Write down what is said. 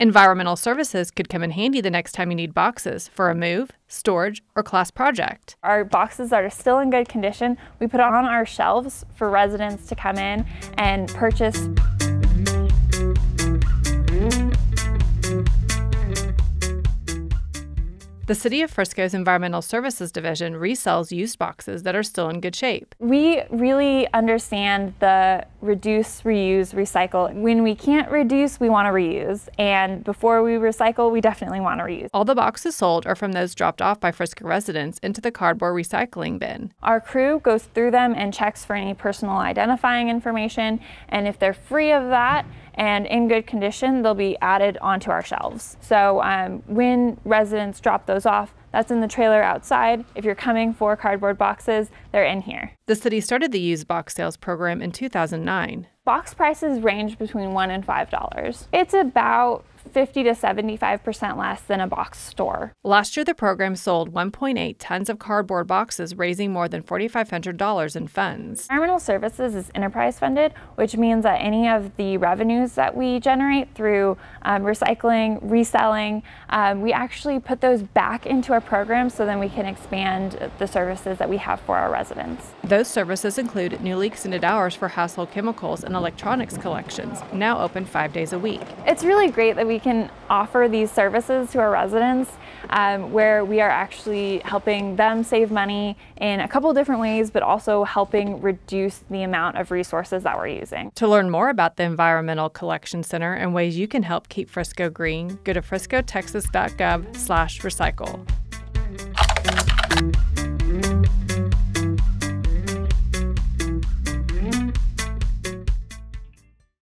Environmental services could come in handy the next time you need boxes for a move, storage, or class project. Our boxes that are still in good condition, we put on our shelves for residents to come in and purchase. The City of Frisco's Environmental Services Division resells used boxes that are still in good shape. We really understand the reduce, reuse, recycle. When we can't reduce, we want to reuse. And before we recycle, we definitely want to reuse. All the boxes sold are from those dropped off by Frisco residents into the cardboard recycling bin. Our crew goes through them and checks for any personal identifying information. And if they're free of that, and in good condition, they'll be added onto our shelves. So um, when residents drop those off, that's in the trailer outside. If you're coming for cardboard boxes, they're in here. The city started the used box sales program in 2009. Box prices range between $1 and $5. It's about 50 to 75% less than a box store. Last year, the program sold 1.8 tons of cardboard boxes, raising more than $4,500 in funds. Environmental Services is enterprise funded, which means that any of the revenues that we generate through um, recycling, reselling, um, we actually put those back into our program so then we can expand the services that we have for our residents. Those services include newly extended hours for household chemicals and electronics collections, now open five days a week. It's really great that we can offer these services to our residents um, where we are actually helping them save money in a couple different ways, but also helping reduce the amount of resources that we're using. To learn more about the Environmental Collection Center and ways you can help keep Frisco green, go to friscotexas.gov slash recycle.